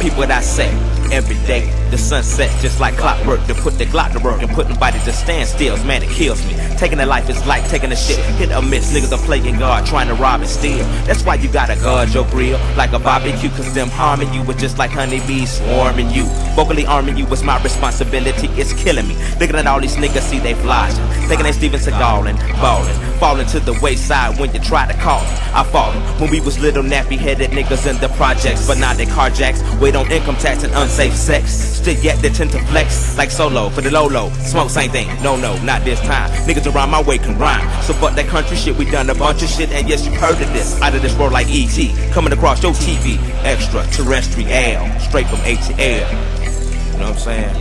Peep what I say every day. The sunset just like clockwork to put the Glock to work and put nobody to stand stills. Man, it kills me. Taking a life is like taking a shit. Hit or miss, niggas are playing God, trying to rob and steal. That's why you gotta guard your grill like a barbecue, cause them harming you was just like honeybees swarming you. Vocally arming you was my responsibility, it's killing me. Looking at all these niggas, see they flashing. Thinking they Steven Seagal and ballin'. Falling to the wayside when you try to call me. I fought them when we was little nappy headed niggas in the projects. But now they carjacks, wait on income tax and unsafe sex. Still yet they tend to flex like solo for the low low. Smoke same thing, no no, not this time. Niggas around my way can rhyme. So fuck that country shit, we done a bunch of shit, and yes you heard of this. Out of this world like ET, coming across your TV, extraterrestrial, straight from ATL. You know what I'm saying?